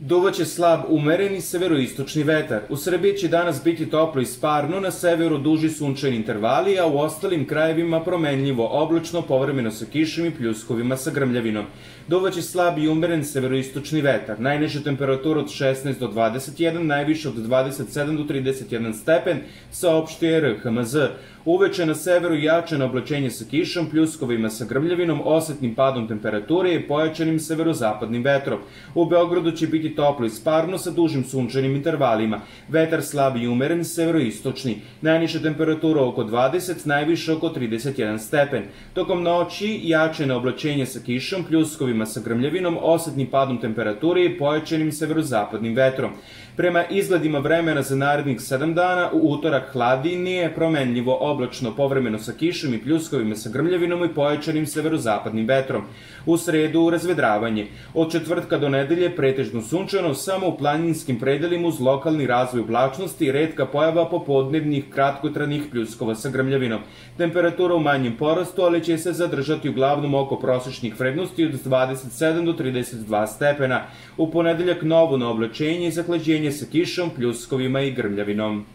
Duvaće slab umereni severoistočni vetar. U Srbiji će danas biti toplo i sparno, na severu duži sunčani intervali, a u ostalim krajevima promenljivo oblačno, povremeno sa kišom i pljuskovima sa grmljavinom. Duvaće slab i umeren severoistočni vetar. Najniža temperatura od 16 do 21, najviše od 27 do 31 stepen, saopštuje RHMZ. Uveče na severu jače na oblačenje sa kišom, pljuskovima sa grmljavinom, osetnim padom temperature i pojačanim severozapadnim vetrom. U Beogradu će biti toplo i sparno sa dužim sunčanim intervalima. Vetar slab i umeren severoistočni. Najniža temperatura oko 20, najviše oko 31 stepen. Tokom noći jače na oblačenje sa kišom, pljuskovima sa grmljavinom, osetnim padom temperature i pojačanim severozapadnim vetrom. Prema izgledima vremena za narednih 7 dana, u utorak hladinije, promenljivo oblačno, povremeno sa kišom i pljuskovima sa grmljavinom i pojačanim severozapadnim vetrom. U sredu razvedravanje. Od četvrtka do nedelje pretežno sunčano, samo u planinskim predelima uz lokalni razvoj oblačnosti i redka pojava popodnevnih kratkotranih pljuskova sa grmljavinom. Temperatura u manjem porastu, ali će se zadržati uglavnom oko prosečnih vrednosti od 27 do 32 stepena. U ponedeljak novo na oblačenje i zaklađenje sa kišom, pljuskovima i grmljavinom.